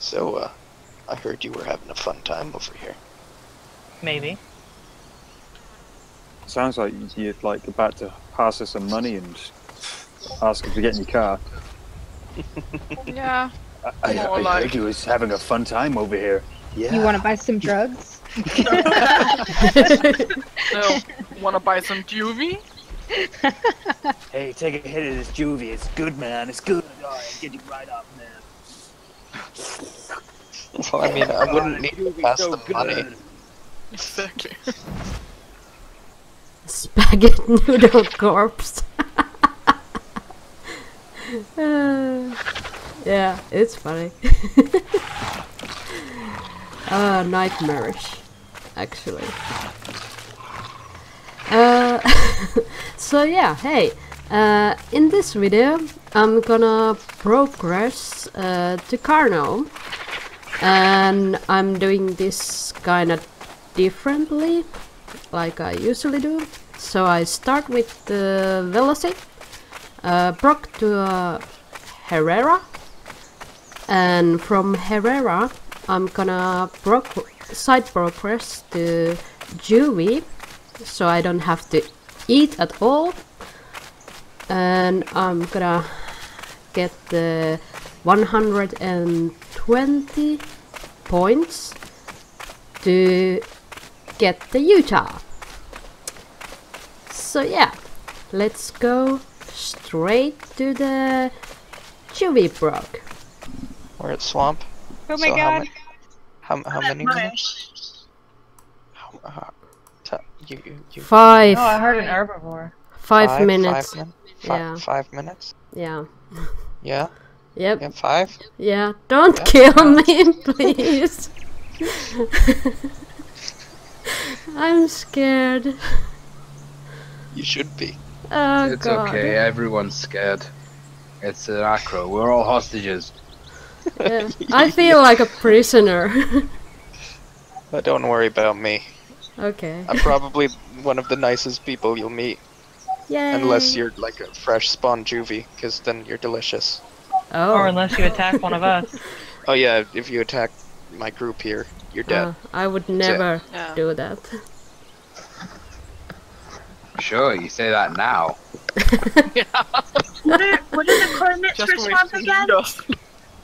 So, uh, I heard you were having a fun time over here. Maybe. Sounds like you're like about to pass us some money and ask if to get in your car. Yeah. I, I, More I like- heard you was having a fun time over here. Yeah. You want to buy some drugs? No. Wanna buy some juvie? Hey, take a hit of this juvie. It's good, man. It's good. All right, get you right up, man. Well, I mean, I wouldn't need to Juvie's pass so the money. good. Exactly. Spaghetti noodle corpse. Uh, yeah, it's funny. uh, nightmarish, actually. Uh, so yeah, hey, uh, in this video, I'm gonna progress uh, to Carno, and I'm doing this kind of differently, like I usually do. So I start with the velocity, uh, Brock to uh, Herrera, and from Herrera, I'm gonna side progress to Juvie, so I don't have to eat at all. And I'm gonna get the 120 points to get the Utah. So yeah, let's go straight to the Juvie Brook. We're at Swamp. Oh So how ma- How, how many minutes? How, how, t- you, you, you, Five, Oh, I heard an herbivore. five minutes. Five, min- fi- Yeah. five minutes? Yeah. Yeah? Yep. Yeah, five? Yeah. Don't Yeah. kill me, please. I'm scared. You should be. Oh it's god. okay, everyone's scared. It's an acro, we're all hostages. Yeah. I feel like a prisoner. But don't worry about me. okay. I'm probably one of the nicest people you'll meet. Yay. Unless you're like a fresh spawn juvie, because then you're delicious. Oh. Or unless you attack one of us. Oh yeah, if you attack my group here, you're dead. Uh, I would never Yeah. do that. Sure, you say that now. What are, what are the coordinates Just for swamp till again?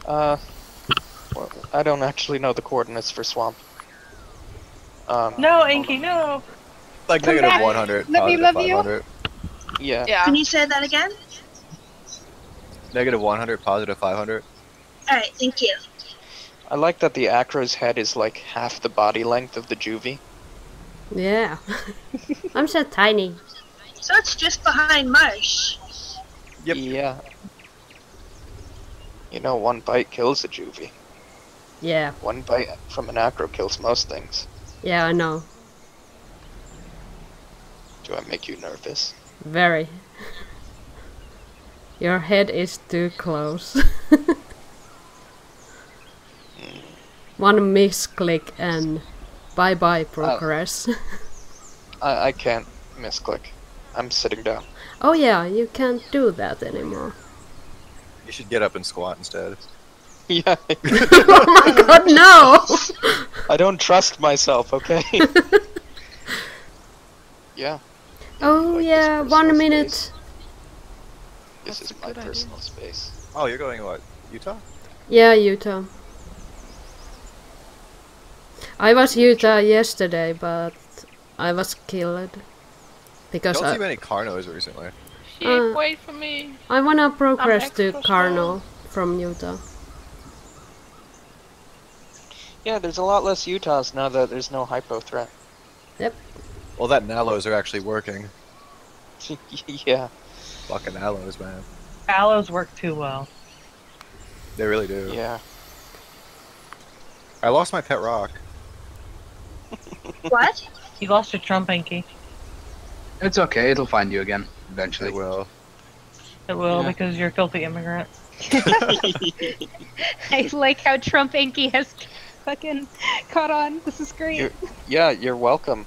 Uh, well, I don't actually know the coordinates for swamp. Um, No, Inky, no. Like Come negative back. 100, Let me love you. 500. yeah. Yeah. Can you say that again? Negative 100, positive 500. Alright, thank you. I like that the Acro's head is like half the body length of the juvie. Yeah. I'm so tiny. So it's just behind Marsh. Yep. Yeah. You know, one bite kills a juvie. Yeah. One bite from an acro kills most things. Yeah, I know. Do I make you nervous? Very. Your head is too close. One misclick and bye bye oh. progress. I, I can't misclick. I'm sitting down. oh yeah, you can't do that anymore. You should get up and squat instead. Yeah, oh my god, no! I don't trust myself, okay? yeah, Oh Like yeah, one personal minute. space. this That's is my good idea. personal space. Oh, you're going what? Utah? Yeah, Utah. I was Utah yesterday, but I was killed. Because I Don't see many Carnos recently. Sheep, Uh, wait for me. I wanna progress to extra Carnal from Utah. Yeah, there's a lot less Utahs now that there's no hypo threat. Well, that Nalos are actually working. yeah. Fucking Nalos, man. Allos work too well. They really do. Yeah. I lost my pet rock. What? You lost your trump, Inky. It's okay, it'll find you again, eventually. It will. It will Yeah. because you're a filthy immigrant. I like how Trump Inky has fucking caught on. This is great. You're- yeah, you're welcome.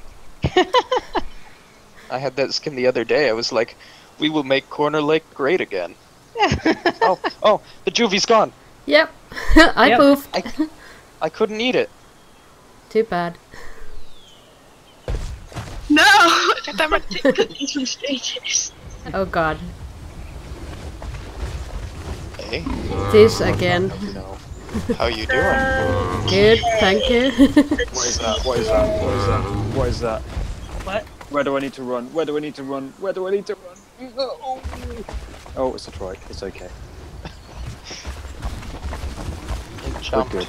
I had that skin the other day. I was like, we will make Corner Lake great again. oh, oh, the juvie's gone. Yep, I Yep. poofed. I, I couldn't eat it. Too bad. No! Damn it. Take cookies from strangers. Oh god. Hey, This again. no. How you doing? Good, thank you. What is that? What is that? What is that? What is that? What? Where do I need to run? Where do I need to run? Where do I need to run? Oh, oh it's a trike. It's okay. You We're good.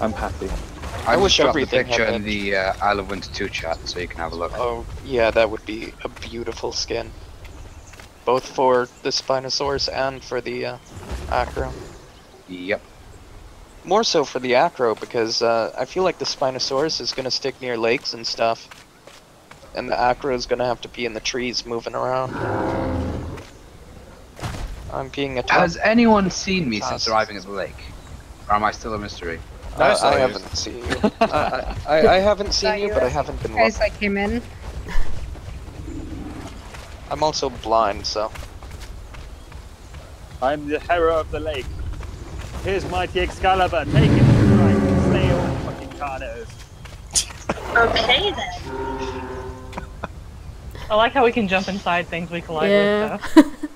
I'm happy. I I wish wish dropped the picture had in the uh, Isle of Winter 2 chat so you can have a look. Oh, yeah, that would be a beautiful skin. Both for the Spinosaurus and for the uh, Acro. Yep. More so for the Acro because uh, I feel like the Spinosaurus is going to stick near lakes and stuff. And the Acro is going to have to be in the trees moving around. I'm being attacked. Has anyone seen me since arriving at the lake? Or am I still a mystery? No, I I, saw I you. haven't seen you. Uh, I, I, I haven't seen you, you but I haven't been As looking. I came in. I'm also blind, so. I'm the hero of the lake. Here's mighty Excalibur. Take it. Right. Slay all fucking carnos. Okay then. I like how we can jump inside things we collide yeah. with. Though.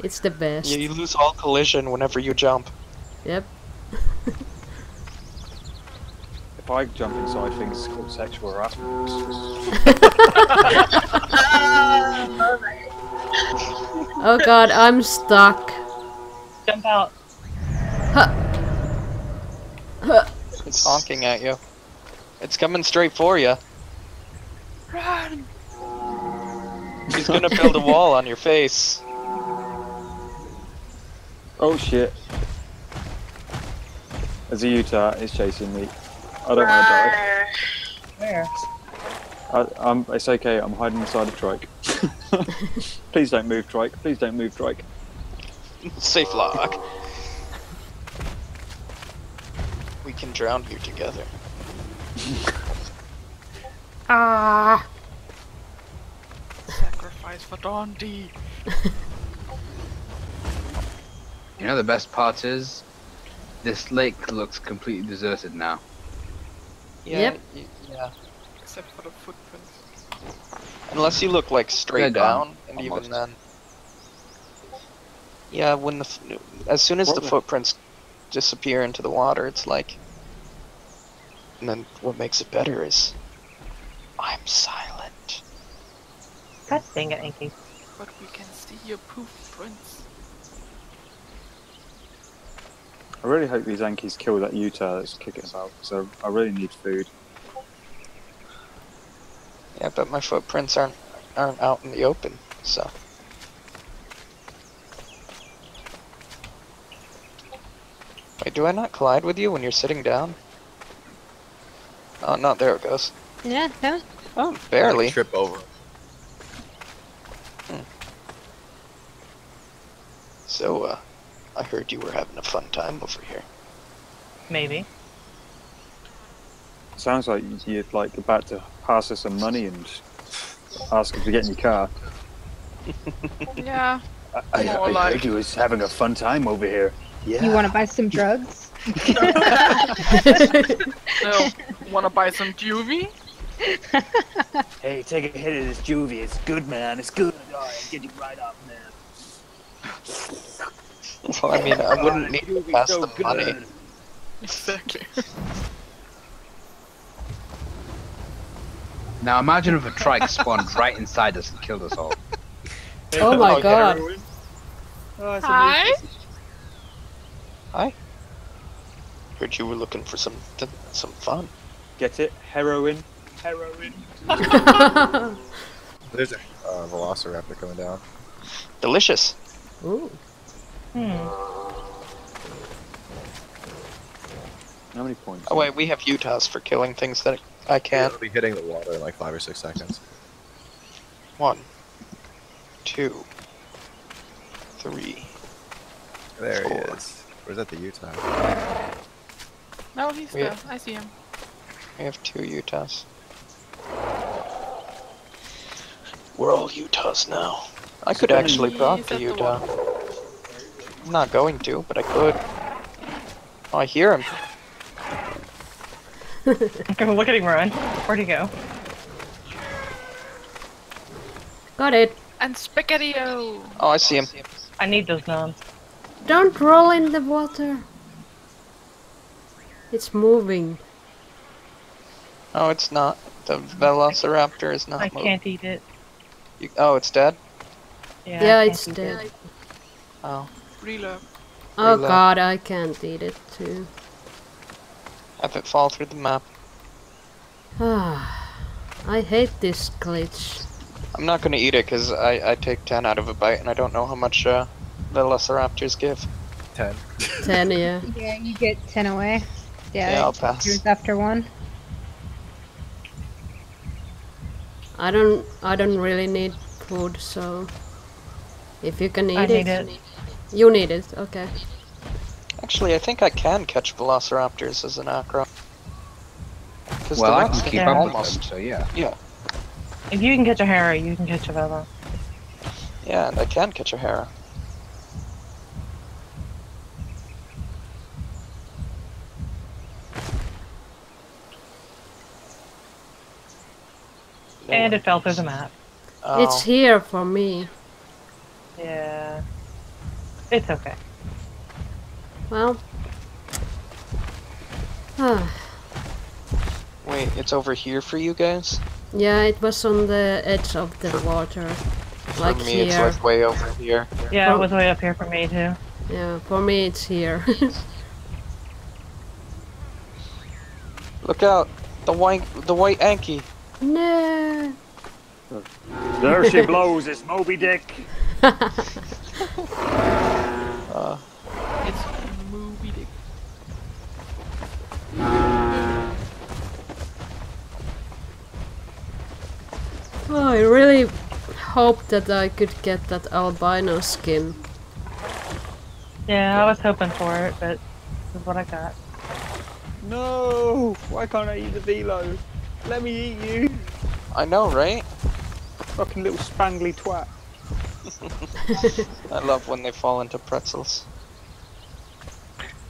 it's the best. Yeah, you lose all collision whenever you jump. Yep. If I jump inside things, it's called sexual harassment. Oh god, I'm stuck. Jump out. Huh. Huh. It's honking at you. It's coming straight for you. Run. He's gonna build a wall on your face. Oh shit. There's a Utah. he's chasing me. I don't want to die. Rawr. Where? I, I'm, it's okay. I'm hiding inside a trike. Please don't move, trike. Please don't move, trike. Safe lock. We can drown you together. Ah. Sacrifice for Dondi. You know the best part is? This lake looks completely deserted now. Yeah, Yep. yeah. Except for the footprints. Unless you look like straight They're down, and almost. even then. Yeah, when the as soon as What the the- footprints disappear into the water, it's like. And then what makes it better is, I'm silent. God dang it, Inky. But we can see your poof prints. I really hope these Ankys kill that Utah that's kicking about. So I really need food. Yeah, but my footprints aren't aren't out in the open, so. Wait, do I not collide with you when you're sitting down? Oh, no, there it goes. Yeah, no. Oh, barely. Trip over. So, uh, I heard you were having a fun time over here. Maybe. Sounds like you're like about to pass us some money and ask us to get in your car. Yeah. I, I, More I like- heard you was having a fun time over here. Yeah. You want to buy some drugs? No. Wanna buy some juvie? Hey, take a hit of this juvie. It's good, man. It's good. Alright, get you right up, man. Well, I mean, I wouldn't need to Juvie's pass so the money. Exactly. Now imagine if a trike spawned right inside us and killed us all. Oh my Oh, god. Heroin. Oh, it's Hi. Heard you were looking for some th- some fun. Get it? Heroin. Heroin. There's a uh, Velociraptor coming down. Delicious. Ooh. Hmm. How many points? Oh wait, we have Utahs for killing things that I can't. It'll be hitting the water in like five or six seconds. One, two, three. There he Four. is. Where's that the Utah? No, he's Yeah. there. I see him. We have two Utahs. We're all Utahs now. I could actually He's proc at the the Utah. I'm not going to, but I could. Oh, I hear him. Look at him run. Where'd he go? Got it. And Spaghetti-O! Oh, I see him. I need those nuns. Don't roll in the water. It's moving. Oh, it's not. The Velociraptor is not I moving. can't eat it. You, oh, it's dead? Yeah, Yeah, it's dead. it. Oh. Reload. Oh Reload. god, I can't eat it too. Have it fall through the map. Ah, I hate this glitch. I'm not gonna eat it because I, I take 10 out of a bite and I don't know how much uh, Velociraptors give. 10. 10, yeah. Yeah, you get 10 away. Yeah, Yeah, I'll pass. yours after one. I don't I don't really need food, so if you can eat I it, need it. You need it. Okay. Actually, I think I can catch Velociraptors as an acro. Because Well, the I can keep Yeah. up with them, almost. so yeah. Yeah, If you can catch a Harry, you can catch a Vela. yeah, and I can catch a Hera. And it fell through the map. Oh, It's here for me. Yeah. It's okay. Well. Wait, it's over here for you guys? yeah, it was on the edge of the water. Like for me, here. it's like way over here. Yeah, Oh. it was way up here for me too. Yeah, for me it's here. Look out! The white, the white Anky. no. There she blows, it's Moby Dick. I really hope that I could get that albino skin. Yeah, I was hoping for it, but this is what I got. No! Why can't I eat the velo? Let me eat you! I know, right? Fucking little spangly twat. I love when they fall into pretzels.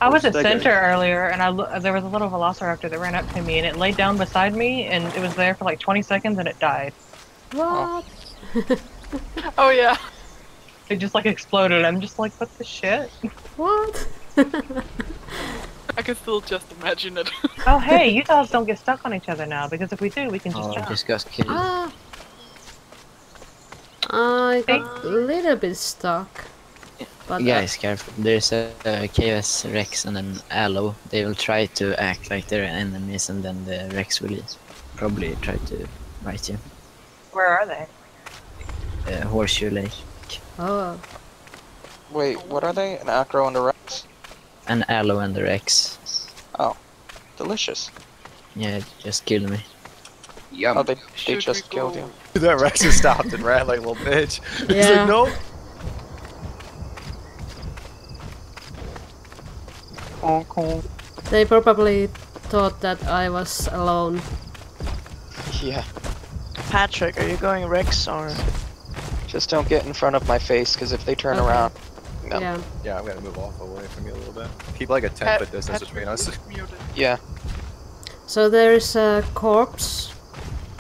I was at Where's that center earlier, and I there was a little velociraptor that ran up to me, and it laid down beside me, and it was there for like 20 seconds, and it died. What? Oh yeah. It just like exploded. I'm just like, what the shit? What? I can still just imagine it. Oh hey, you guys don't get stuck on each other now, because if we do, we can just Oh, jump. just got killed. ah. I got a little bit stuck. But uh, Guys, careful. There's a, a Chaos Rex and an Allo. They will try to act like they're enemies, and then the Rex will probably try to bite you. Where are they? Uh, Horseshoe Lake. oh, Wait, what are they? An acro and a rex? An Allo and a Rex. Oh, delicious. Yeah, just killed me. Yum. Oh, they, they just killed go? you. that Rex just stopped and ran like a little bitch. He's Yeah. like, nope. they probably thought that I was alone. Yeah. Patrick, are you going Rex or? Just don't get in front of my face, because if they turn Okay. around, no. Yeah. Yeah, I'm gonna move off away from you a little bit. Keep like a 10 Pat- foot distance Patrick between us. Yeah. So there's a corpse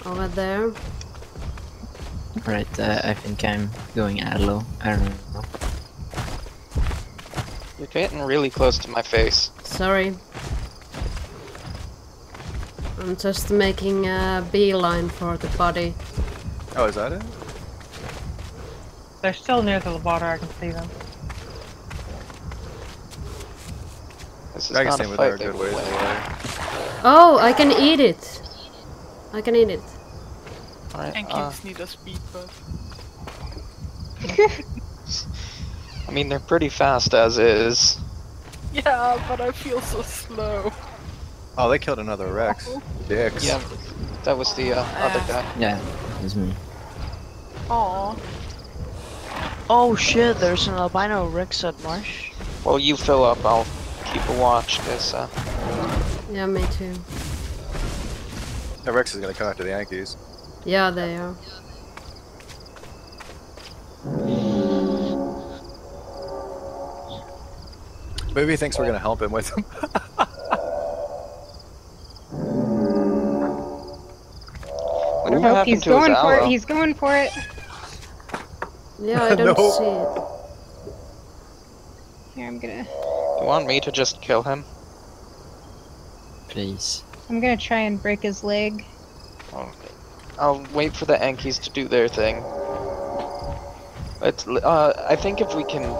over there. Right, uh, I think I'm going Allo. I don't know. You're getting really close to my face. Sorry. I'm just making a beeline for the body. Oh, is that it? They're still near the water. I can see them. This is Dragon's not a fight a good will ways win. away. Oh, I can eat it. I can eat it. Alright, And uh, kids need a speed buff. I mean, they're pretty fast as is. Yeah, but I feel so slow. Oh, they killed another Rex. Dicks. Yeah, that was the uh, other guy. Yeah, it was me. Aw. Oh shit, there's an albino Rex at Marsh. Well, you fill up, I'll keep a watch, because uh, Yeah, me too. That Rex is gonna come after the Ankys. Yeah, they are. Maybe he thinks we're gonna help him with him. Whatever Nope, he's going for it. He's going for it. Yeah, I don't No. see it. Here, I'm gonna. You want me to just kill him? Please. I'm gonna try and break his leg. Oh, I'll wait for the Ankys to do their thing. It's, uh, I think if we can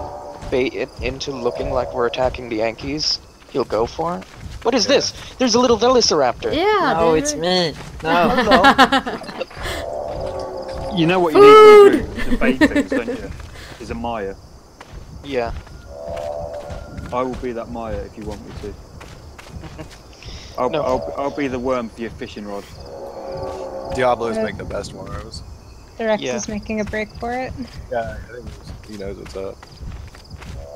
bait it into looking like we're attacking the Ankys, he'll go for it. What is this? There's a little Velociraptor. Yeah, no, there it's me. No. Hello. You know what you need to do to bait things, don't you? Is a Maya. Yeah. I will be that Maya if you want me to. I'll, No. I'll, I'll be the worm for your fishing rod. Diablos Uh, make the best worms. The Rex Yeah. is making a break for it. Yeah, I think he knows what's up.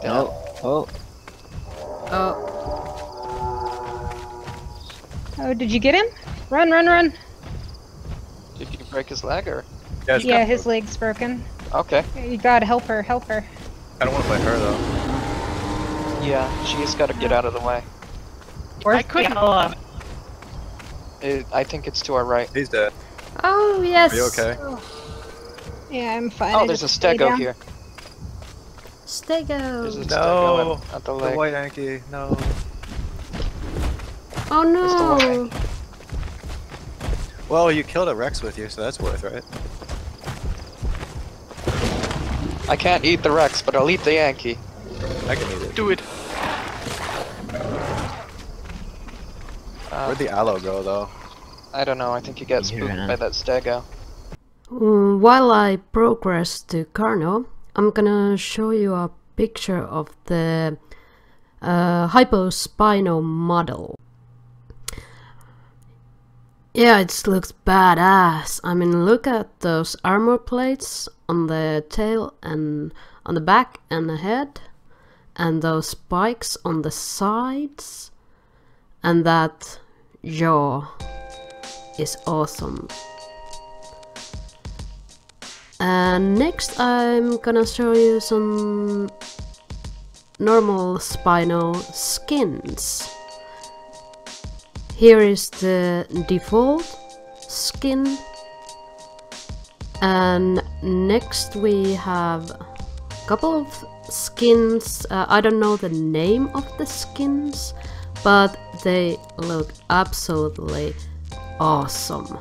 no. Oh. Oh, Oh, Oh, did you get him? Run, run, run! Did you break his leg or? Yeah, Yeah, got- his leg's broken. Okay. You gotta help her, help her. I don't want to play her though. Yeah, she just got to get out of the way. Where's I couldn't- the allo? It, I think it's to our right. He's dead. oh yes. Are you okay? Oh. Yeah, I'm fine. Oh, I there's a just lay stego here. There's Stego. a No. stego at, at the The leg. white Anky. No. Oh no. Well, you killed a Rex with you, so that's worth, right? I can't eat the Rex, but I'll eat the Anky. I can eat it. Do it. Uh, Where'd the allo go, though? I don't know. I think he got Here, spooked man. by that stego. Mm, While I progress to Carno, I'm gonna show you a picture of the uh, hypospino model. Yeah, it just looks badass. I mean, look at those armor plates on the tail and on the back and the head, and those spikes on the sides, and that jaw is awesome. And next I'm gonna show you some normal Spino skins. Here is the default skin. And next we have a couple of skins. Uh, I don't know the name of the skins, but they look absolutely awesome.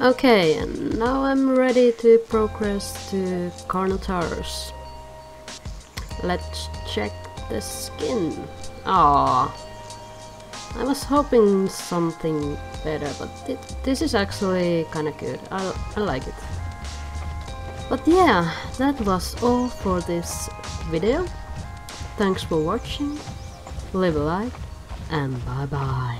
Okay, and now I'm ready to progress to Carnotaurus. Let's check the skin. Ah, I was hoping something better, but thi- this is actually kinda good. I, I like it. But yeah, that was all for this video. Thanks for watching, leave a like, and bye bye.